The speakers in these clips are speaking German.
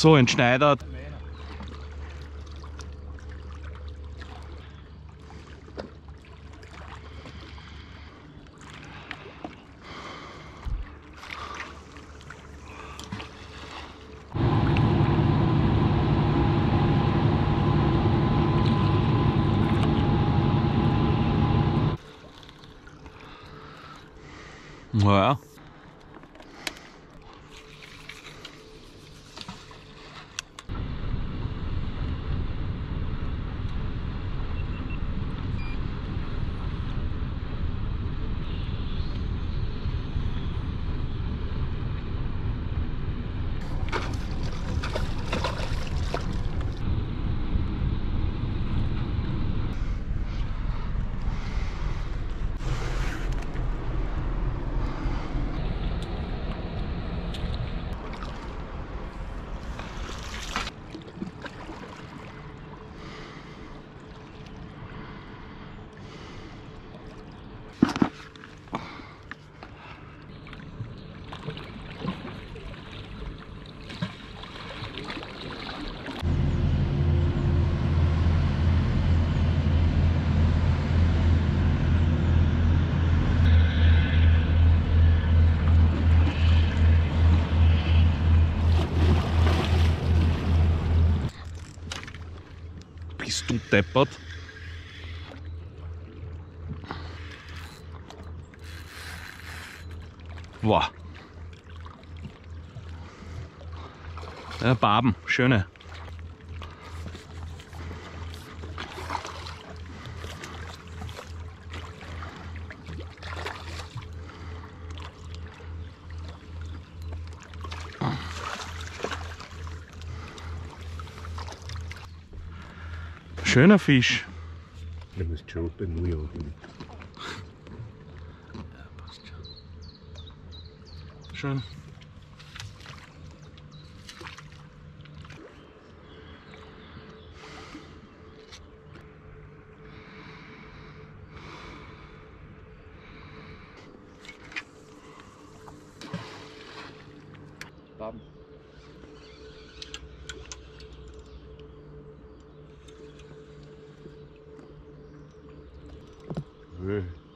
so entschneidert. Naja. Bist du deppert? Boah. Ja, Barben, schöne. Schöner Fisch. Du musst schon bemühen. Schön. Boah.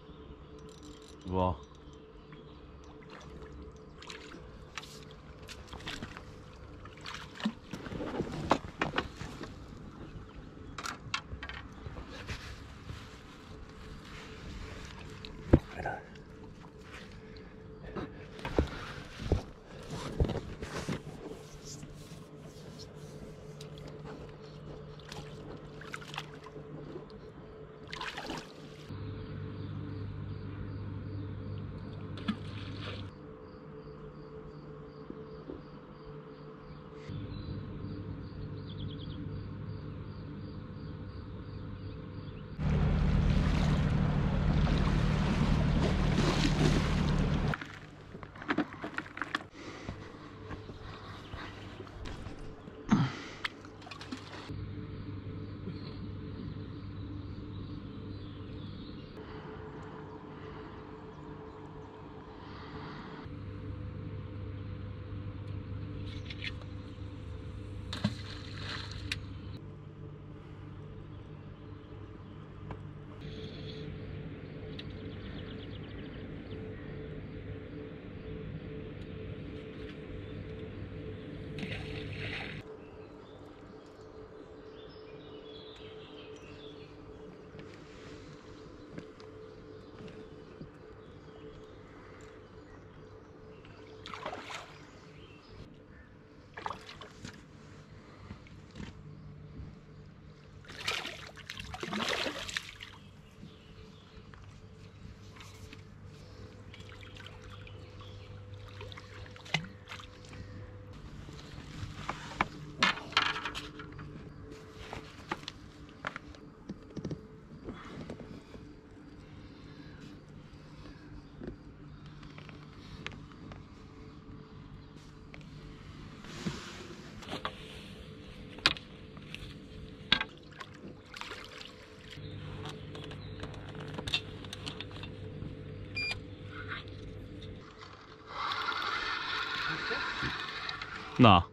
Na.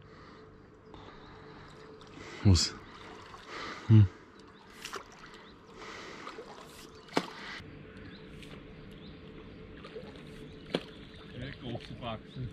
Muss. Hm. Große Wachsen.